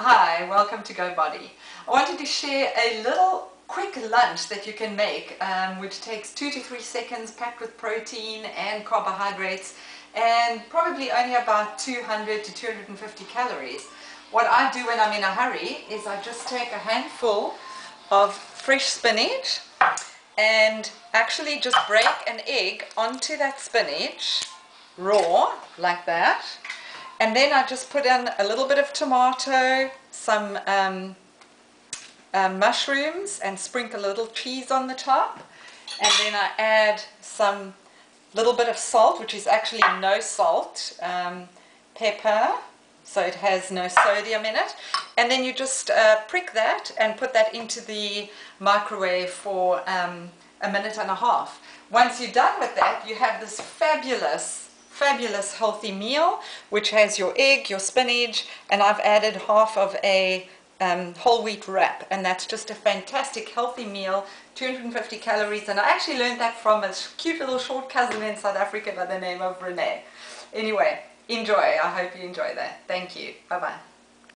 Hi, welcome to Go Body. I wanted to share a little quick lunch that you can make um, which takes two to three seconds packed with protein and carbohydrates and probably only about 200 to 250 calories. What I do when I'm in a hurry is I just take a handful of fresh spinach and actually just break an egg onto that spinach raw like that and then I just put in a little bit of tomato, some um, um, mushrooms and sprinkle a little cheese on the top. And then I add some little bit of salt which is actually no salt, um, pepper. So it has no sodium in it. And then you just uh, prick that and put that into the microwave for um, a minute and a half. Once you're done with that you have this fabulous fabulous healthy meal which has your egg, your spinach and I've added half of a um, whole wheat wrap. And that's just a fantastic healthy meal 250 calories. And I actually learned that from a cute little short cousin in South Africa by the name of Renee. Anyway enjoy. I hope you enjoy that. Thank you. Bye bye